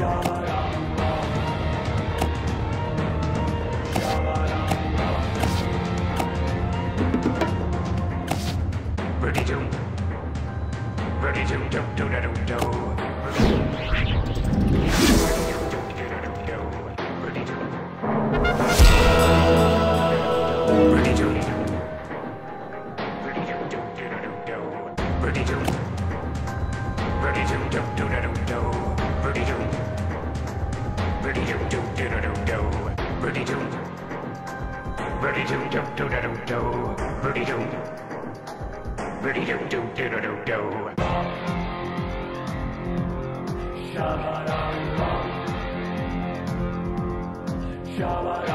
Ready to, ready to, do do do do do. Rudy doo doo doo doo doo doo. Rudy doo. Rudy doo doo doo doo doo doo. Rudy doo. Rudy doo doo doo doo doo doo. Shabba dum bum. Shabba.